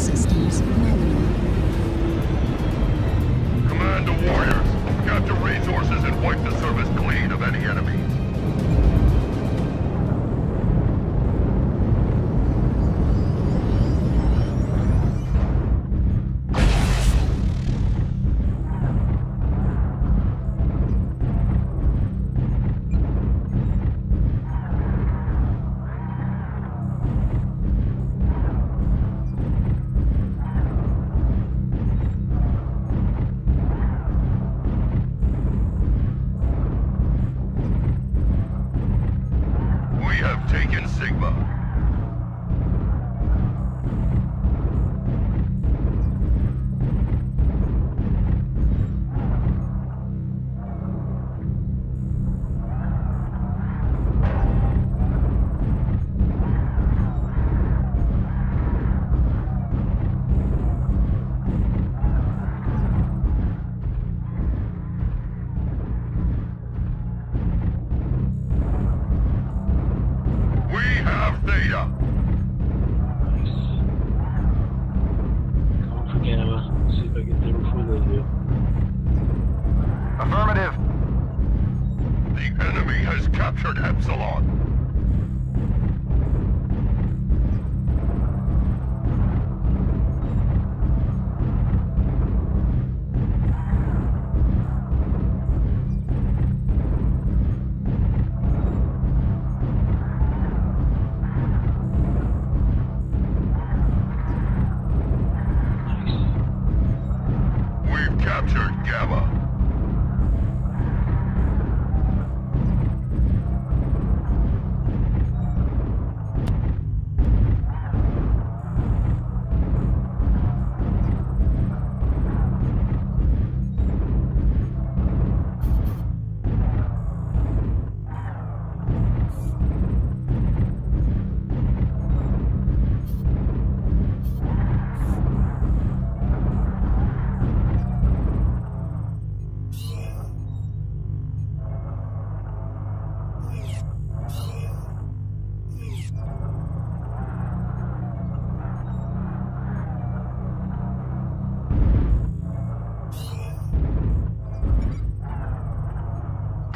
systems. Command to warriors. Capture resources and wipe the surface clean of any enemies.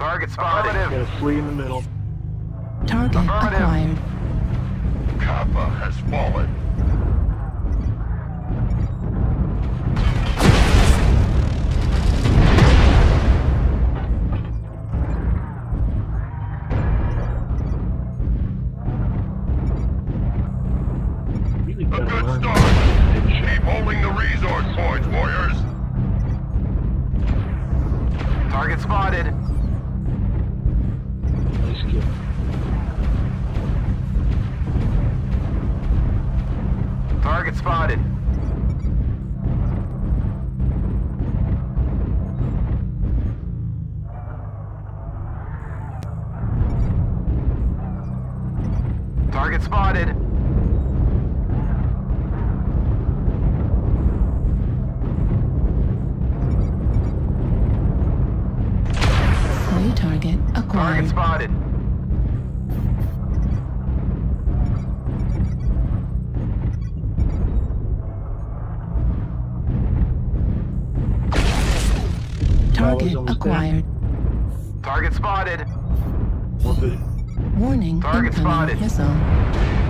Target spotted. Got a flea in the middle. Target Affirmative. acquired. Kappa has fallen. Really A good learn start. Keep holding the resource points, warriors. Target spotted. Nice. Target spotted. Target spotted. New target Target acquired. spotted. Target acquired. Target spotted. Warning, Target incoming spotted. missile.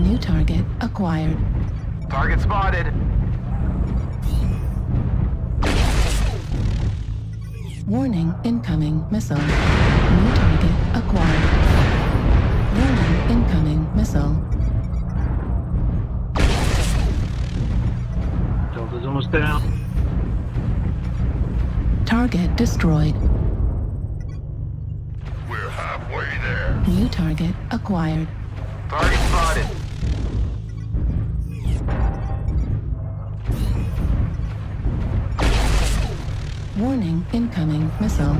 New target acquired. Target spotted. Warning, incoming missile. New target acquired. Warning, incoming missile. Delta's almost down. Target destroyed. We're halfway there. New target acquired. Target spotted. Missile.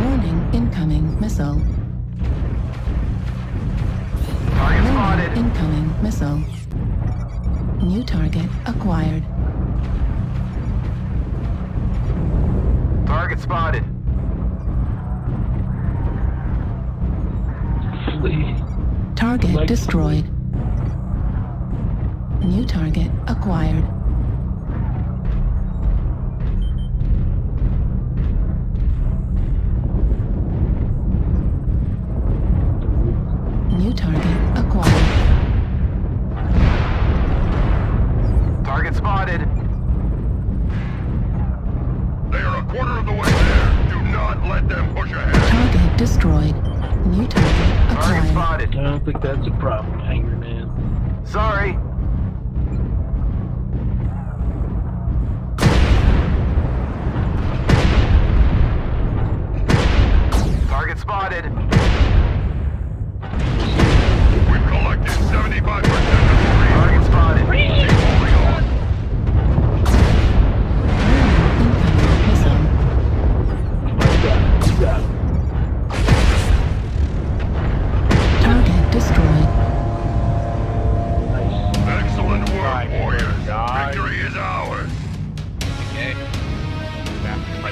Warning, incoming missile. Target spotted. incoming missile. New target acquired. Target spotted. Target destroyed. New target acquired. Target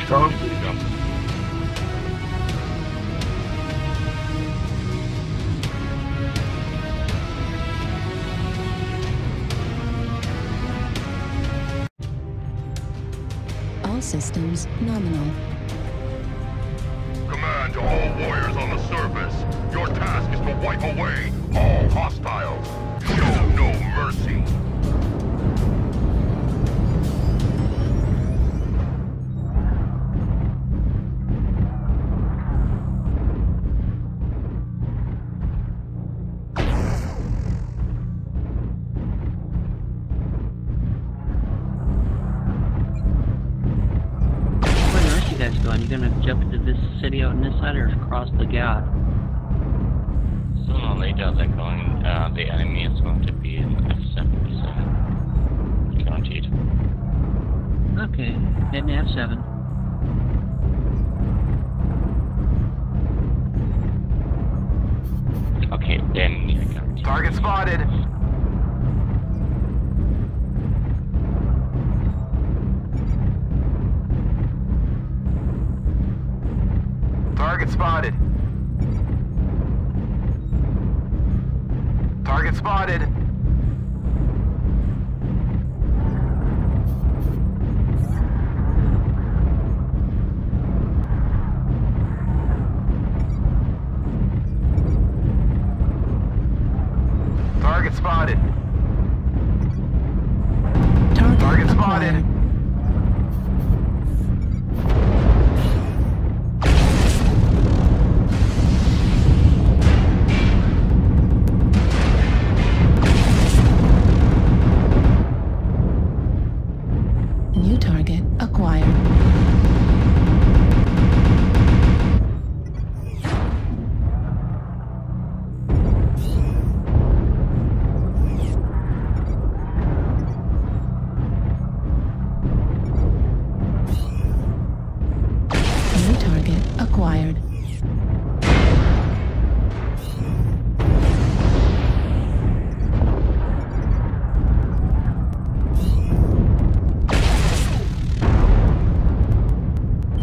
All systems nominal. City out on this side or across the gap? Sooner or later they're going, uh, the enemy is going to be in F7, guaranteed. Okay, heading to F7. Okay, then yeah, guaranteed. Target spotted. Target spotted. Target spotted.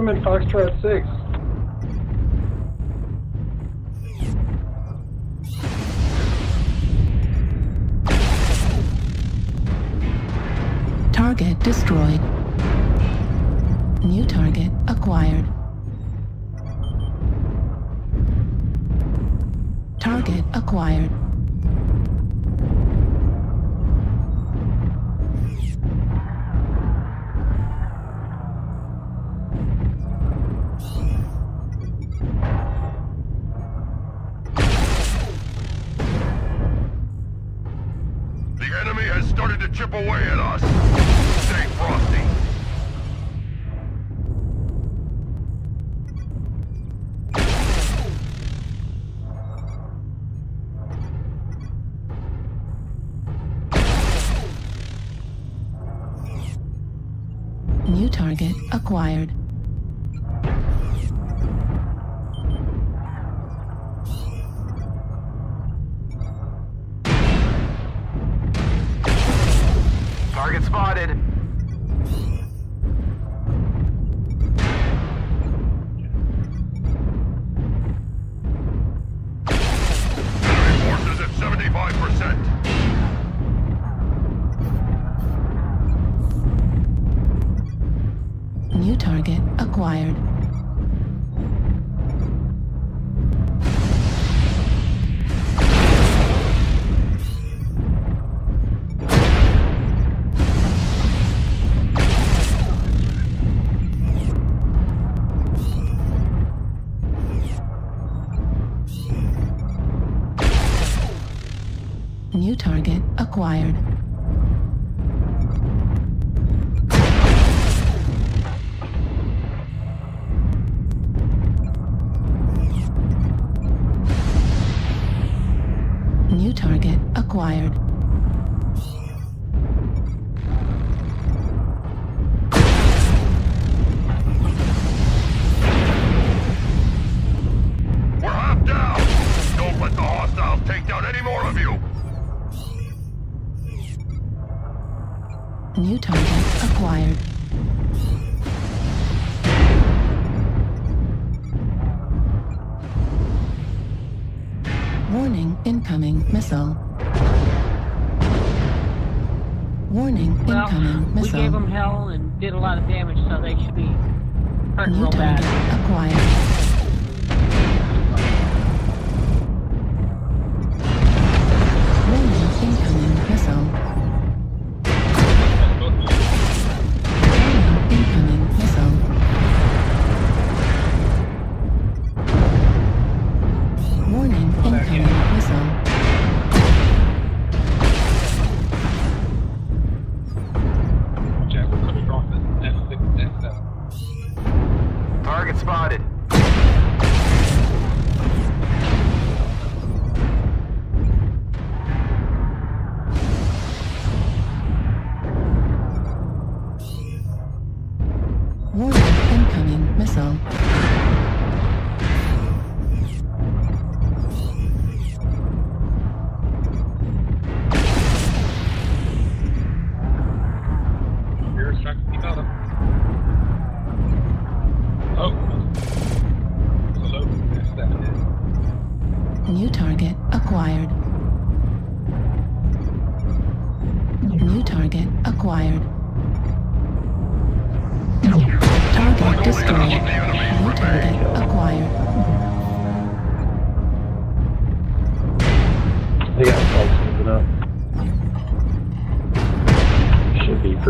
Foxtrot 6. Target destroyed. New target acquired. Target acquired. Chip away at us. Stay frosty. New target acquired. Spotted. Enemy forces at 75%. New target acquired. You. New target acquired. Warning incoming missile. Warning Well, incoming we missile. gave them hell and did a lot of damage, so they should be hurting New real bad. acquired.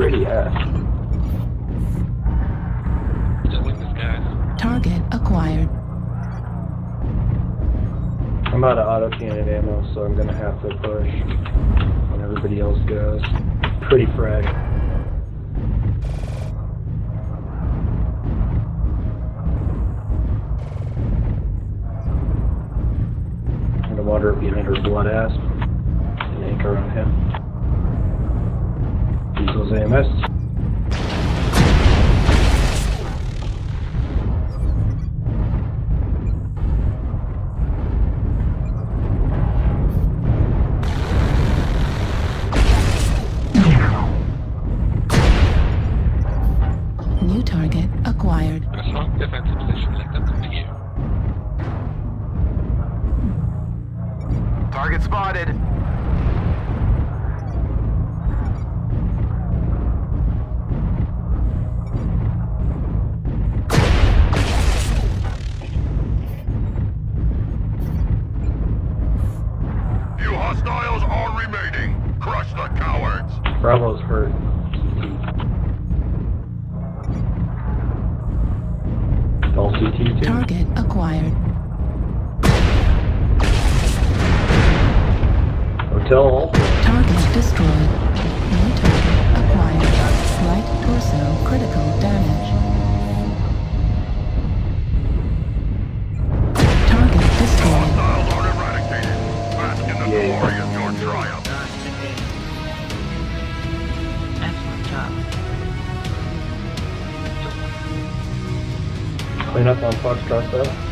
Pretty ass. Still with this guy. Target acquired. I'm out of auto cannon ammo, so I'm gonna have to push when everybody else goes. Pretty frag. I'm gonna wander behind her Blood Asp and anchor on him those AMS. New target acquired. Position. Let them. Target spotted. Bravo's hurt. LCT2. Target acquired. Hotel Alpha. Target destroyed. New target acquired. Right torso critical damage. Up on Foxtrot 7.